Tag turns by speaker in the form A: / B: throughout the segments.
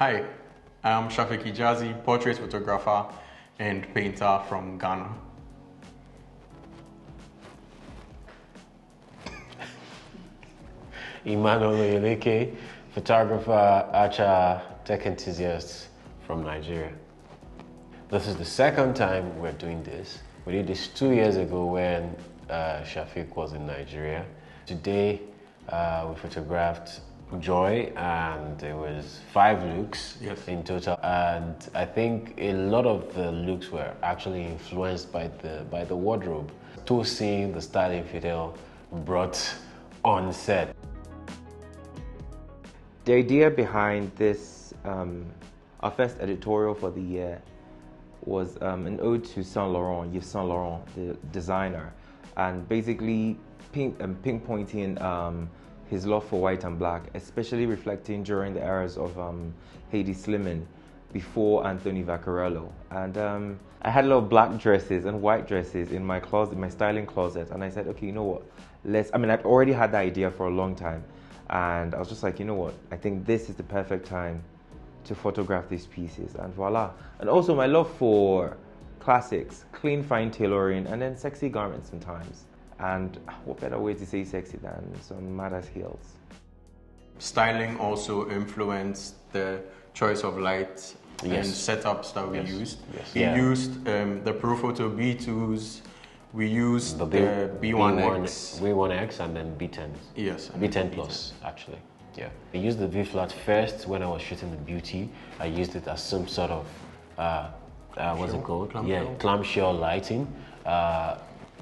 A: Hi, I'm Shafiq Hijazi, portrait photographer and painter from Ghana.
B: Emmanuel Oyeleke, photographer, archer, tech enthusiast from Nigeria. This is the second time we're doing this. We did this two years ago when uh, Shafiq was in Nigeria. Today, uh, we photographed Joy, and there was five looks
A: Yes.
B: in total. And I think a lot of the looks were actually influenced by the by the wardrobe. To seeing the Style Infidel, brought on set.
C: The idea behind this, um, our first editorial for the year, was um, an ode to Saint Laurent, Yves Saint Laurent, the designer, and basically pink, um, pinpointing um, his love for white and black, especially reflecting during the eras of um, Hedi before Anthony Vaccarello. And um, I had a lot of black dresses and white dresses in my closet, my styling closet, and I said, okay, you know what? Let's. I mean, I've already had the idea for a long time, and I was just like, you know what? I think this is the perfect time to photograph these pieces, and voila. And also my love for classics, clean, fine tailoring, and then sexy garments sometimes. And what better way to say sexy than some mad heels?
A: Styling also influenced the choice of light and setups that we
B: Yes.
A: used.
B: Yes.
A: We
B: Yeah.
A: used um, the Profoto B2s, we used the,
B: B-
A: B1X.
B: B1X, and then B10.
A: Yes, and
B: B10
A: then
B: Plus, actually. Yeah. I used the V flat first when I was shooting the beauty. I used it as some sort of, uh, uh, what's it called?
A: Clamshell?
B: Yeah, clamshell lighting, uh,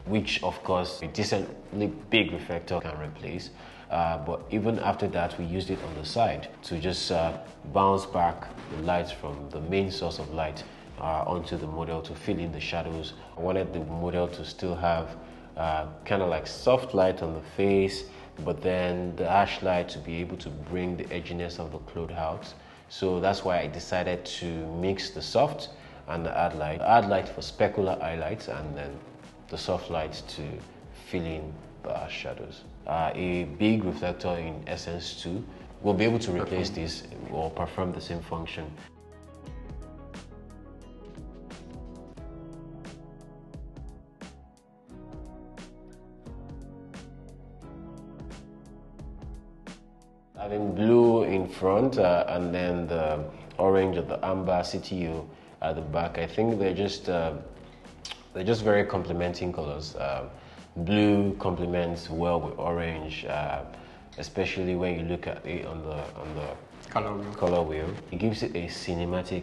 B: which of course a decently big reflector can replace. Uh, but even after that, we used it on the side to just uh, bounce back the light from the main source of light uh, onto the model to fill in the shadows. I wanted the model to still have uh, kind of like soft light on the face, but then the ash light to be able to bring the edginess of the cloth out. So that's why I decided to mix the soft and the hard light. Hard light for specular highlights and then the soft light to fill in the shadows. Uh, a big reflector in Essence 2 will be able to replace this or perform the same function. Having blue in front uh, and then the orange or the amber CTO at the back, I think they're just uh, they're just very complementing colors. Um, blue complements well with orange, uh, especially when you look at it on the on the
A: Color wheel.
B: color wheel. It gives it a cinematic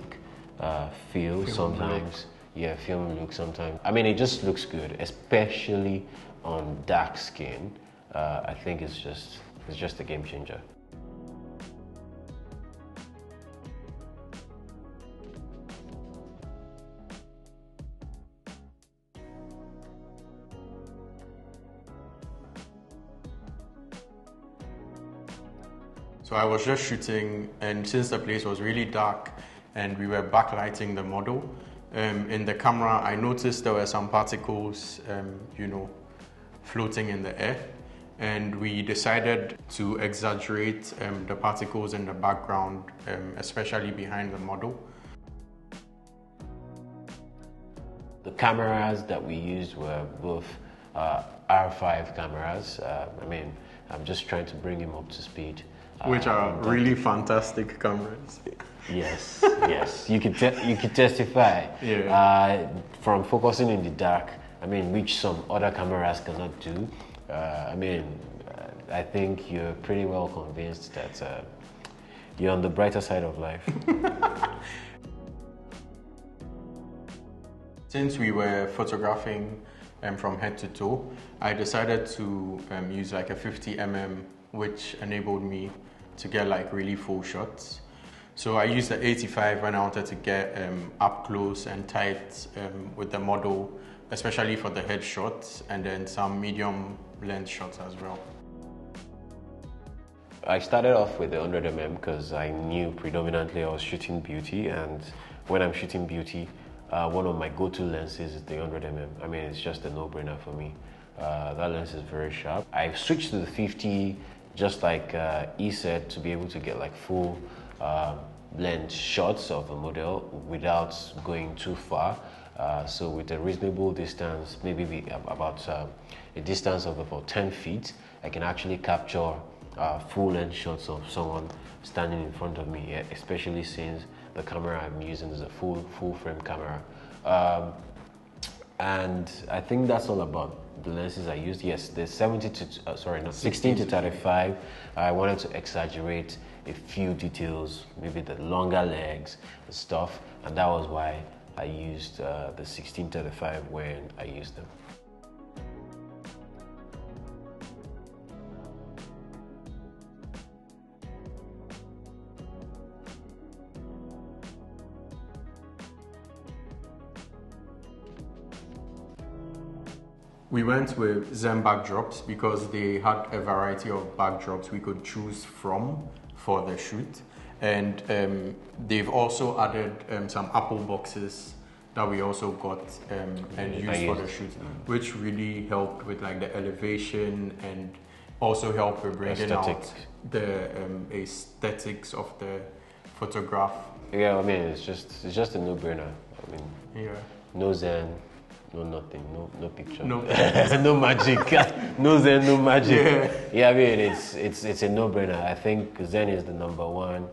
B: uh, feel
A: Film
B: sometimes. Yeah, film look sometimes. I mean, it just looks good, especially on dark skin. Uh, I think it's just it's just a game changer.
A: So I was just shooting, and since the place was really dark and we were backlighting the model, um, in the camera I noticed there were some particles, um, you know, floating in the air. And we decided to exaggerate um, the particles in the background, um, especially behind the model.
B: The cameras that we used were both uh, R5 cameras. Uh, I mean, I'm just trying to bring him up to speed.
A: Which are
B: but-
A: really fantastic cameras.
B: Yes, yes. You could te- you could testify.
A: Yeah.
B: Uh, from focusing in the dark. I mean, which some other cameras cannot do. Uh, I mean, uh, I think you're pretty well convinced that uh, you're on the brighter side of life.
A: Since we were photographing um, from head to toe, I decided to um, use like a 50 mm, which enabled me to get like really full shots. So I used the 85 when I wanted to get um, up close and tight um, with the model, especially for the head shots, and then some medium length shots as well.
B: I started off with the 100mm because I knew predominantly I was shooting beauty, and when I'm shooting beauty, uh, one of my go-to lenses is the 100mm. I mean, it's just a no-brainer for me. Uh, that lens is very sharp. I've switched to the 50, just like uh, E said, to be able to get like full uh, blend shots of a model without going too far. Uh, so with a reasonable distance, maybe about uh, a distance of about 10 feet, I can actually capture uh, full length shots of someone standing in front of me, especially since the camera I'm using is a full full frame camera. Um, and I think that's all about the lenses I used. Yes, the 70 to uh, sorry, not 16 to 35. I wanted to exaggerate a few details, maybe the longer legs and stuff, and that was why I used uh, the 1635 when I used them.
A: We went with Zen backdrops because they had a variety of backdrops we could choose from for the shoot. And um, they've also added um, some Apple boxes that we also got um, and used for the shoot, which really helped with like the elevation and also helped with bringing Aesthetic. out the um, aesthetics of the photograph.
B: Yeah, I mean it's just it's just a no-brainer. I mean,
A: yeah,
B: no Zen, no nothing, no no picture,
A: no,
B: no magic, no Zen, no magic. Yeah. yeah, I mean it's it's it's a no-brainer. I think Zen is the number one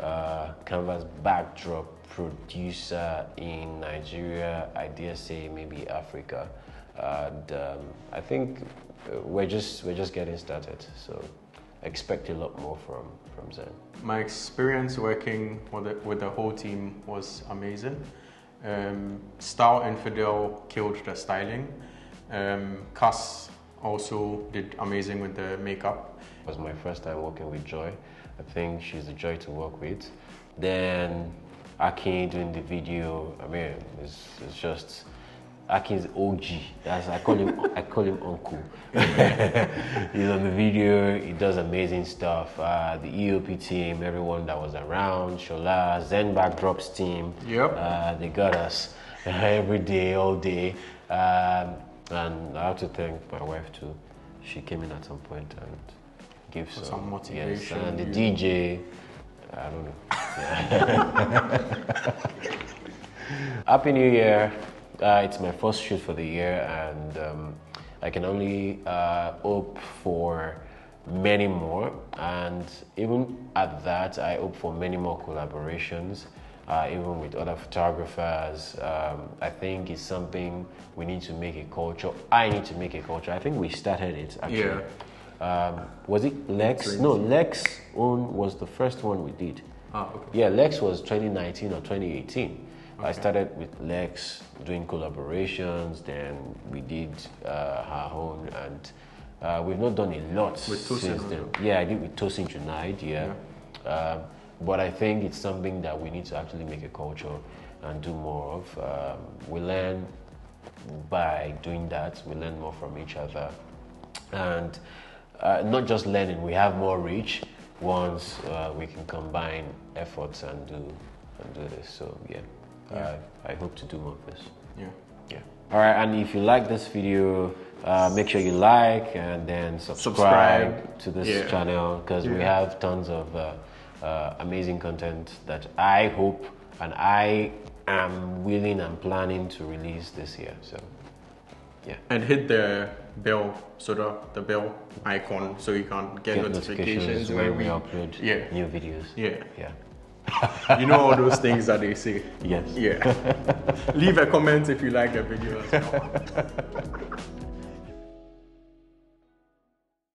B: uh, canvas backdrop producer in Nigeria. I dare say maybe Africa, and um, I think we're just we're just getting started. So expect a lot more from from Zen.
A: My experience working with the, with the whole team was amazing. Um, Style Infidel killed the styling. Um, Cass also did amazing with the makeup.
B: It was my first time working with Joy. I think she's a joy to work with. Then Akin doing the video, I mean, it's, it's just Akin's OG. That's I call him I call him Uncle. He's on the video. He does amazing stuff. Uh, the EOP team, everyone that was around, Shola, Zen Backdrops team.
A: Yep.
B: Uh, they got us every day, all day. Um, and I have to thank my wife too. She came in at some point and gave some,
A: some motivation.
B: Yes, and the DJ. I don't know. Happy New Year. Uh, it's my first shoot for the year, and um, I can only uh, hope for many more. And even at that, I hope for many more collaborations, uh, even with other photographers. Um, I think it's something we need to make a culture. I need to make a culture. I think we started it actually.
A: Yeah.
B: Um, was it Lex? No, Lex own was the first one we did.
A: Ah, okay.
B: Yeah, Lex was 2019 or 2018. Okay. I started with Lex doing collaborations, then we did uh, her own, and uh, we've not done a lot since
A: then.
B: Yeah, I did with Tosin Junaid, yeah. yeah. Um, but I think it's something that we need to actually make a culture and do more of. Um, we learn by doing that, we learn more from each other. And uh, not just learning, we have more reach once uh, we can combine efforts and do and do this. So yeah. Yeah. I hope to do more of this.
A: Yeah.
B: Yeah. All right, and if you like this video, uh, make sure you like and then subscribe, subscribe. to this yeah. channel because yeah. we have tons of uh, uh, amazing content that I hope and I am willing and planning to release this year. So, yeah.
A: And hit the bell, sort of the bell icon, so you can get, get notifications,
B: notifications when we upload
A: yeah.
B: new videos.
A: Yeah.
B: Yeah
A: you know all those things that they say.
B: Yes.
A: Yeah. Leave a comment if you like the video as well.